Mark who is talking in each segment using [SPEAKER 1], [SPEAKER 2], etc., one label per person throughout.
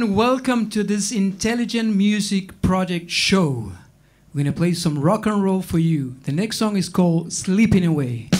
[SPEAKER 1] everyone, welcome to this Intelligent Music Project show. We're gonna play some rock and roll for you. The next song is called Sleeping Away.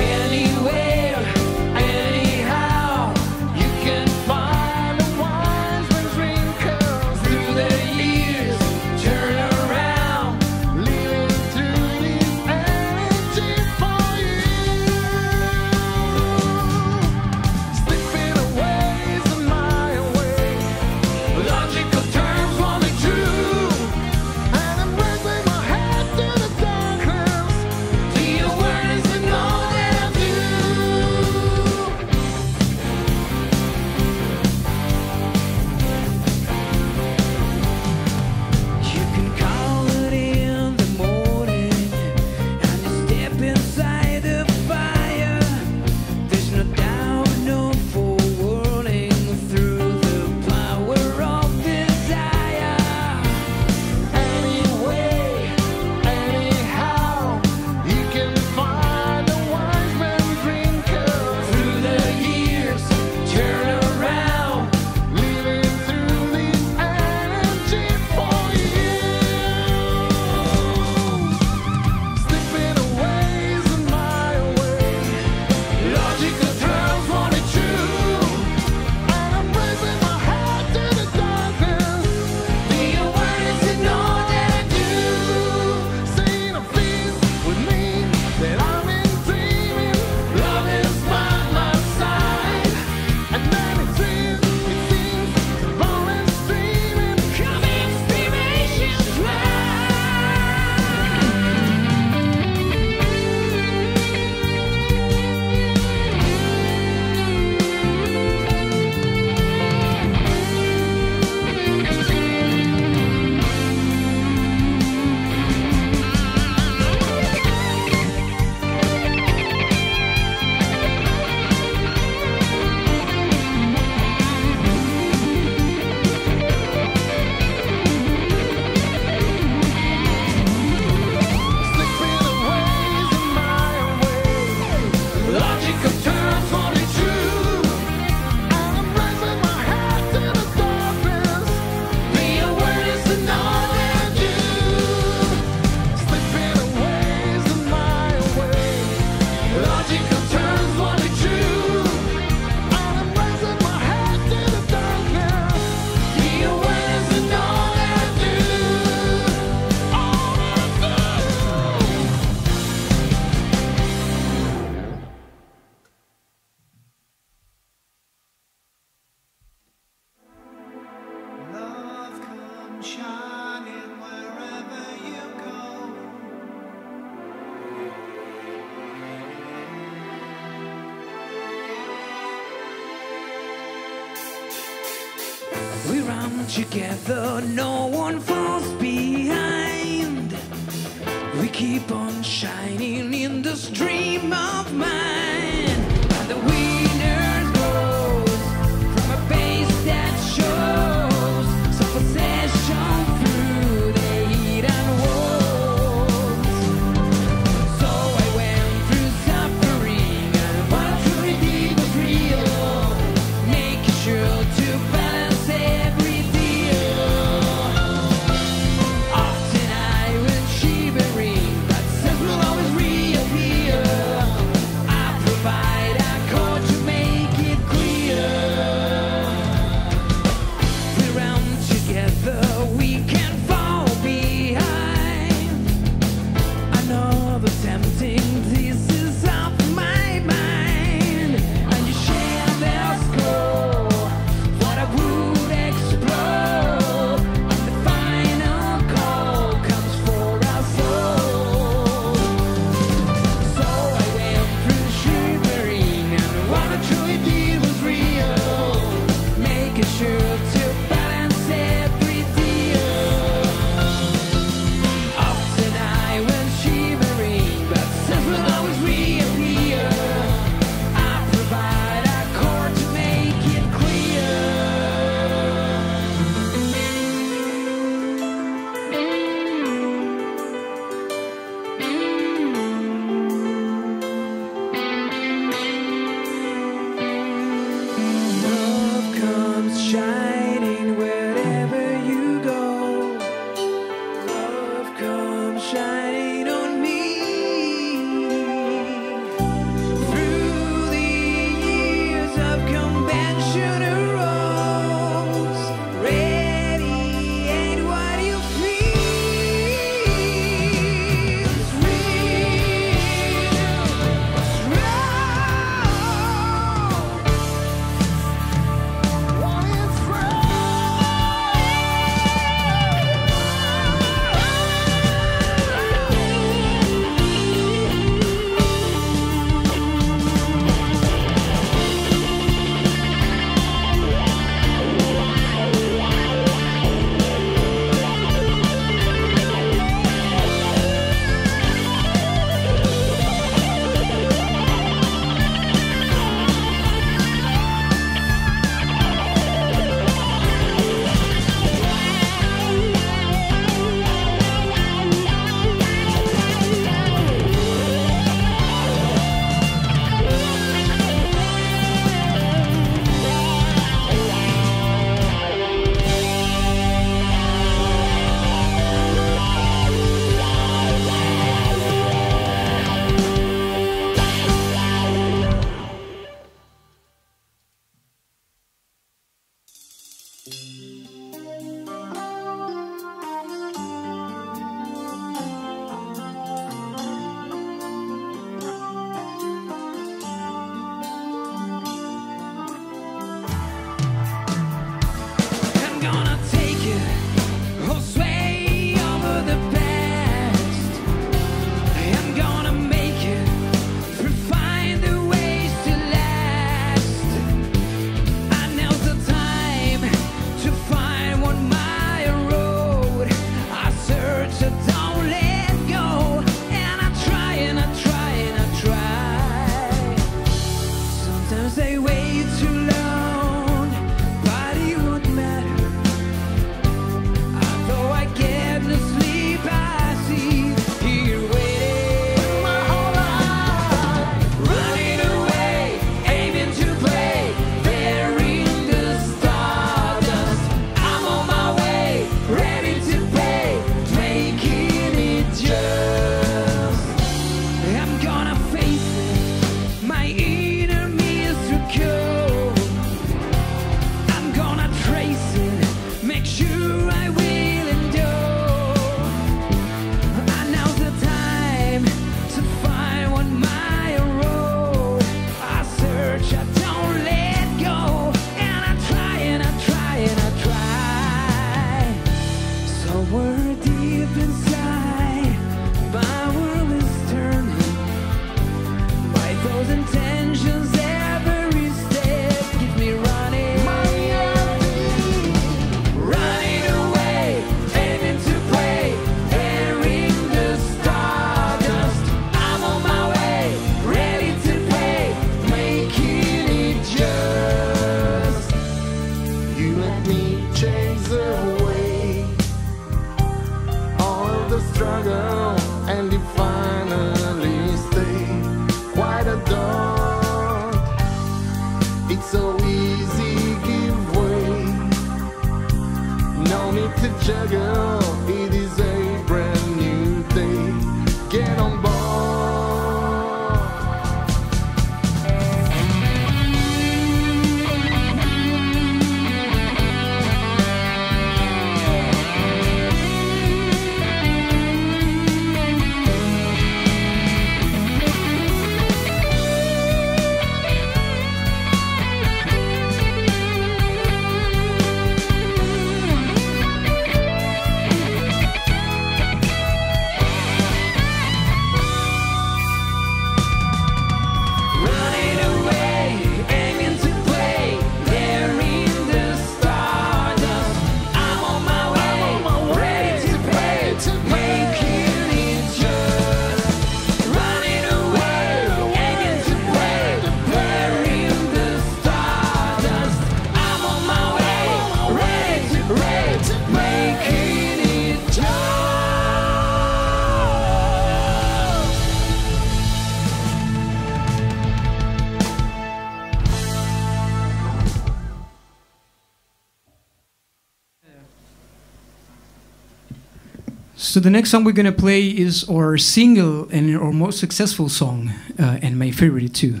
[SPEAKER 2] So
[SPEAKER 3] the
[SPEAKER 1] next song we're gonna play is our single and our most successful song, uh, and my favorite too.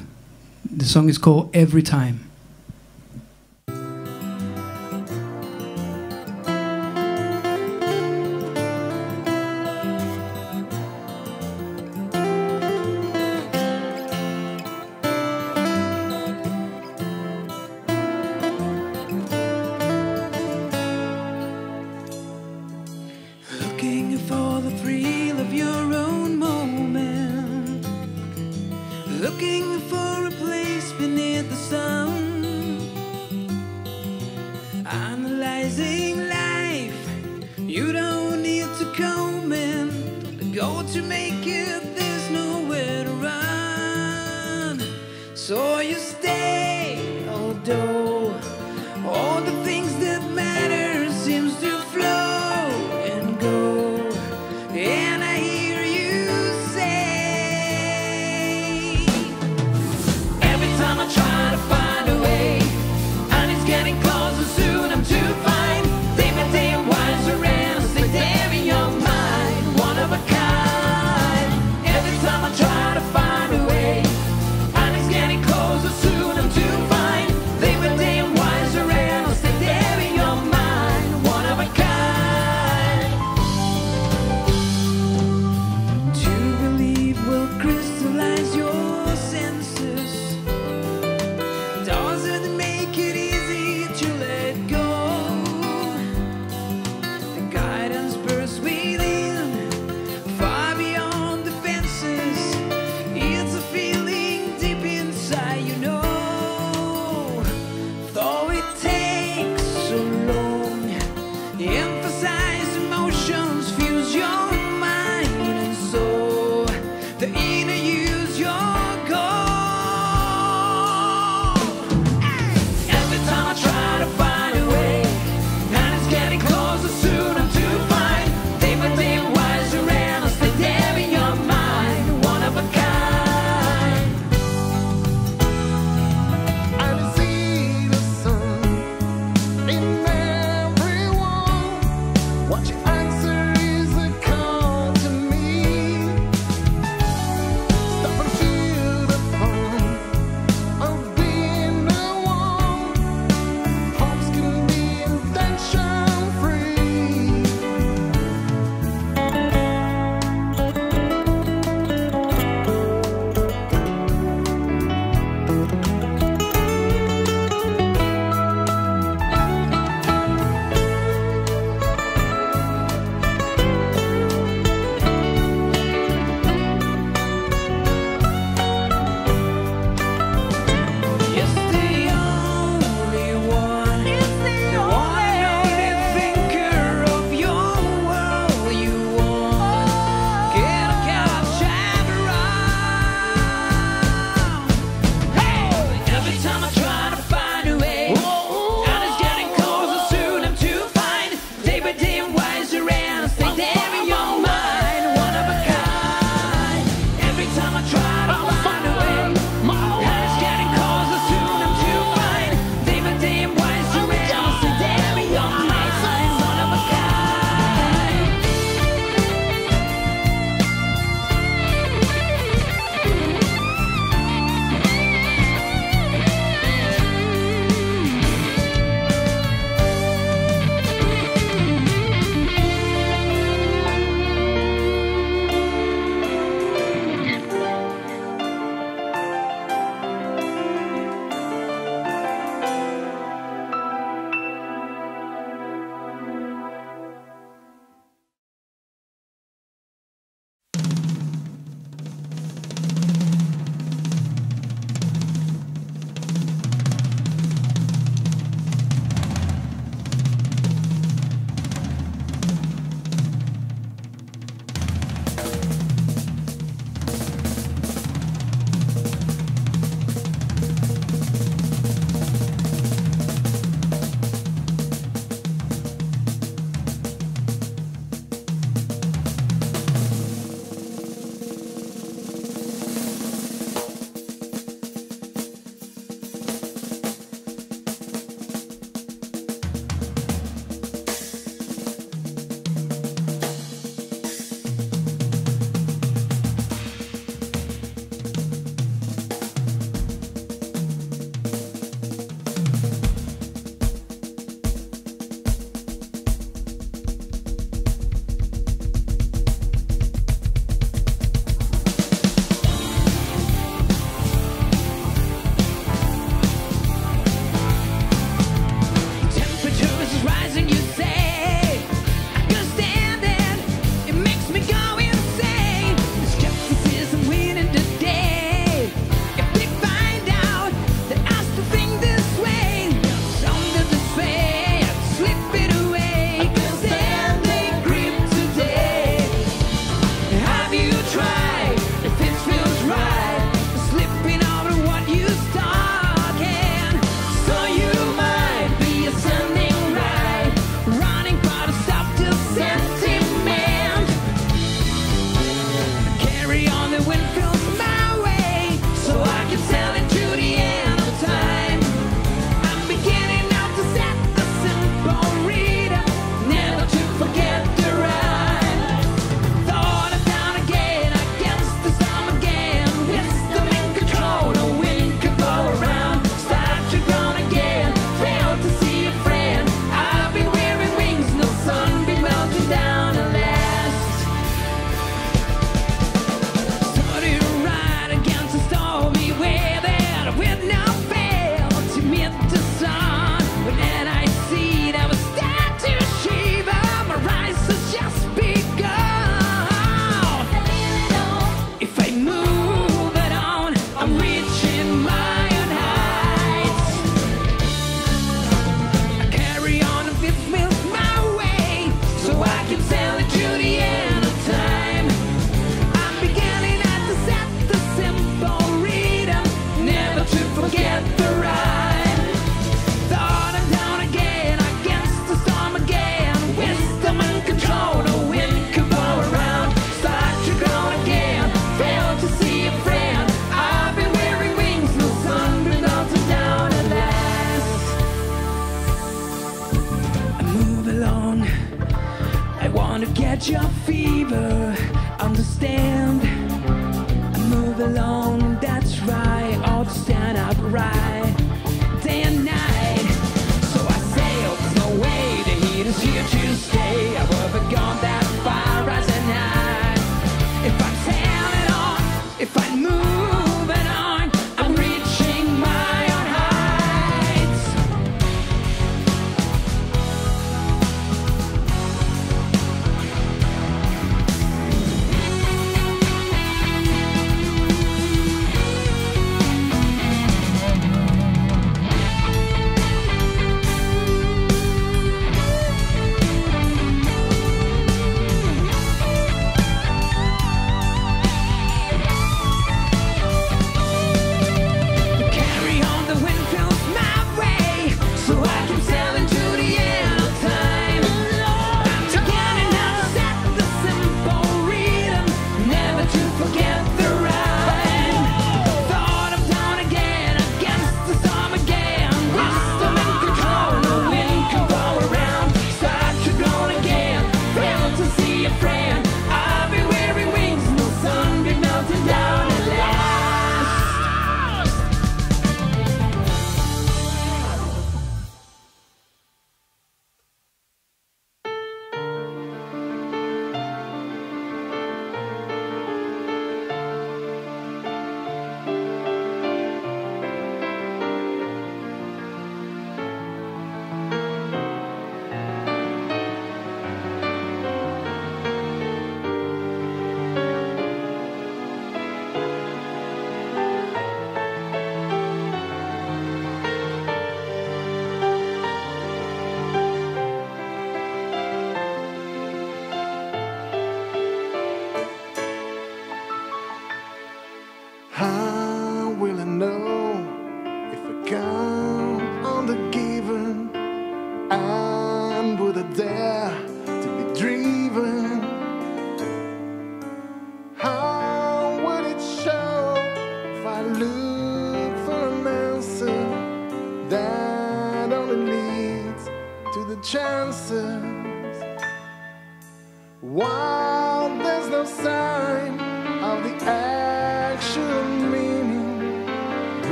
[SPEAKER 1] The song is called Every Time.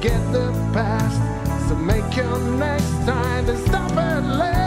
[SPEAKER 4] forget the past. So make your next time and stop
[SPEAKER 1] and laugh.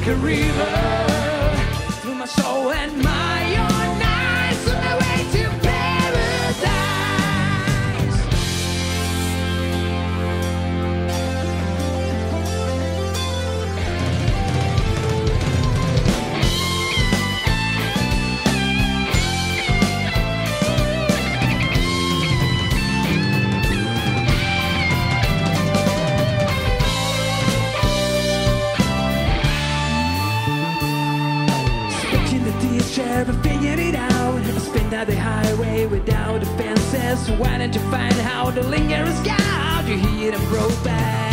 [SPEAKER 1] like a river through my soul and my own. another highway without defenses. Why don't you find how the linger is God? You hear them grow back.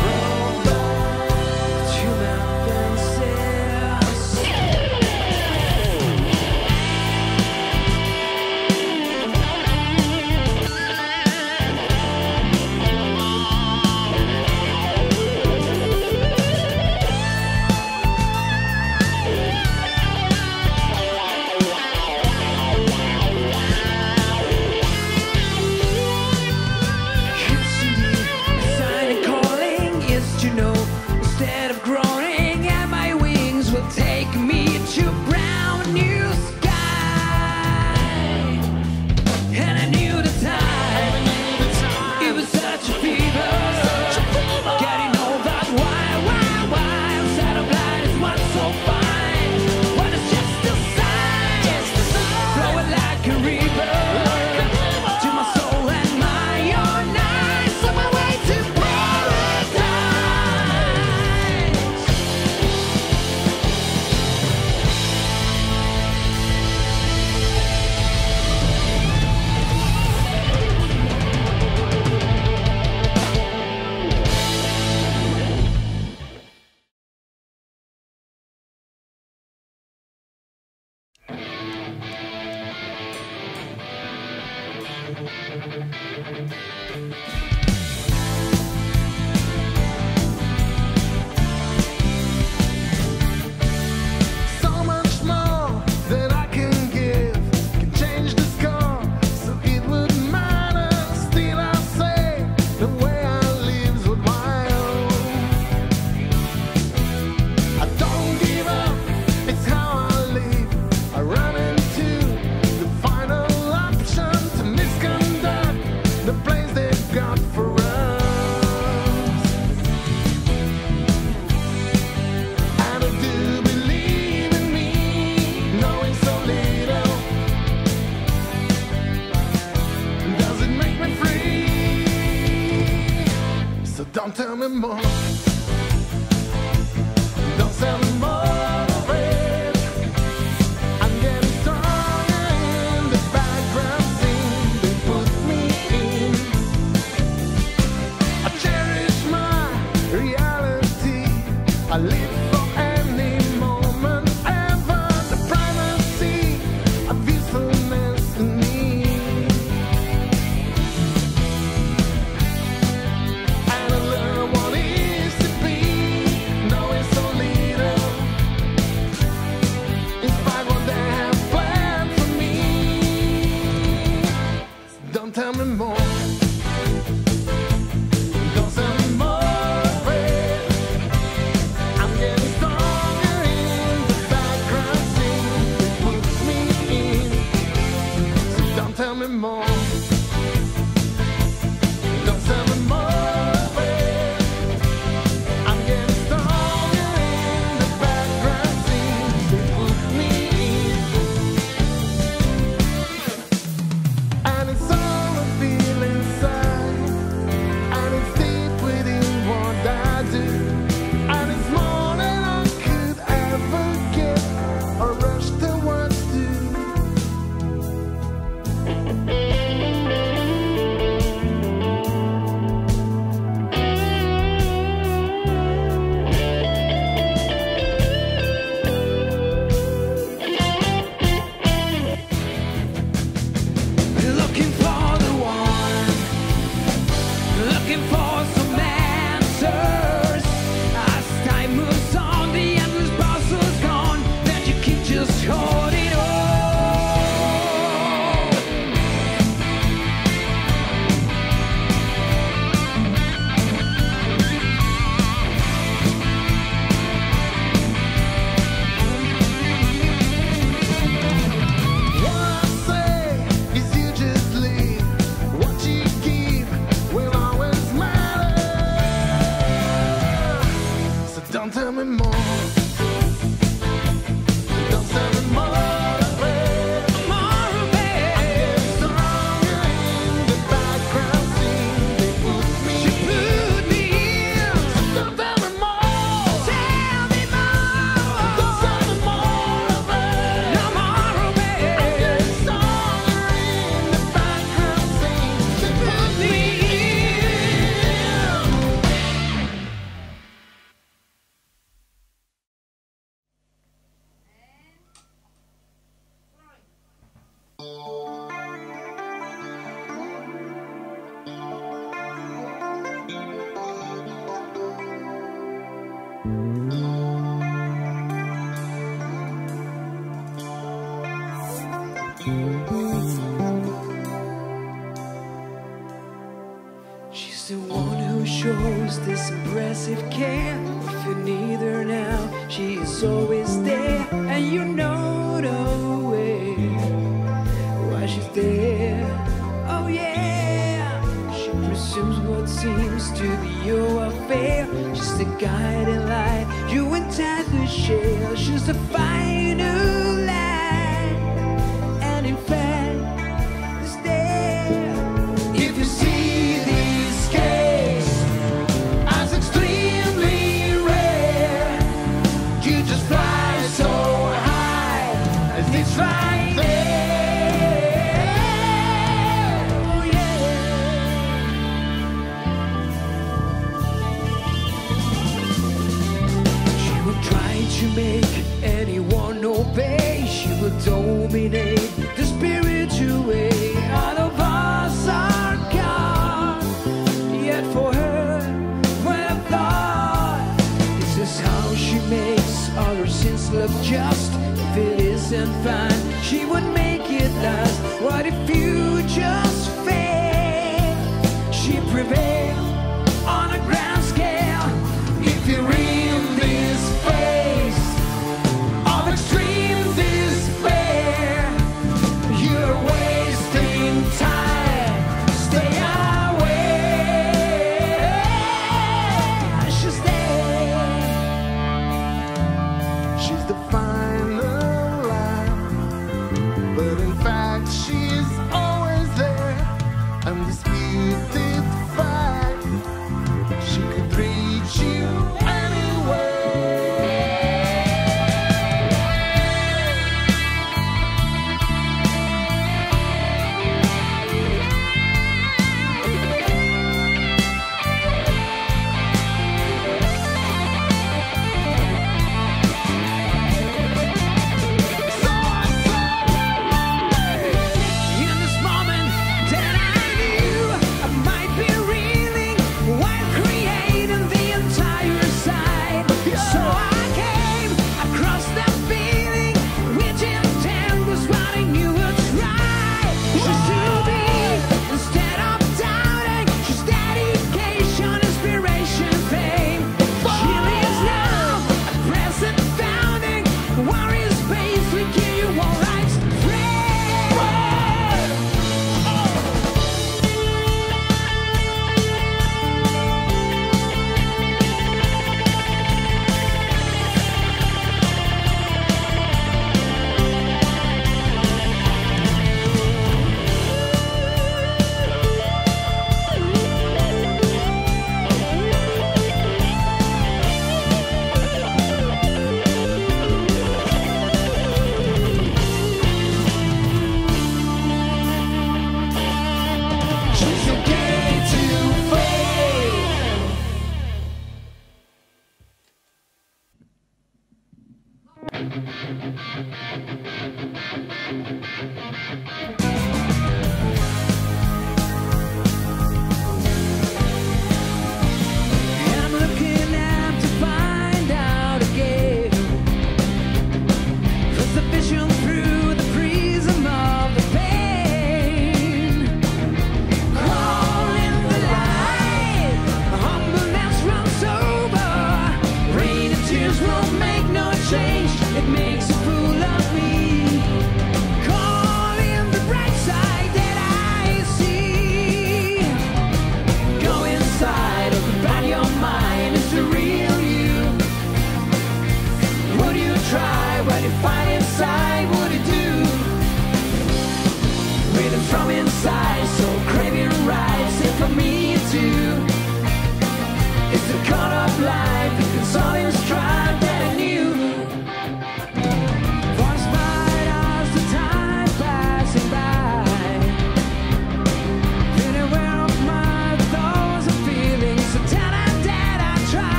[SPEAKER 1] She's the one who shows this impressive care.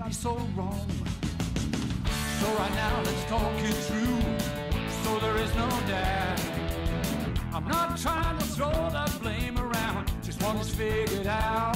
[SPEAKER 1] might be so
[SPEAKER 5] wrong. So right now, let's talk it through, so there is no doubt. I'm not trying to throw the blame around, just want this figured out.